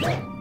Bye.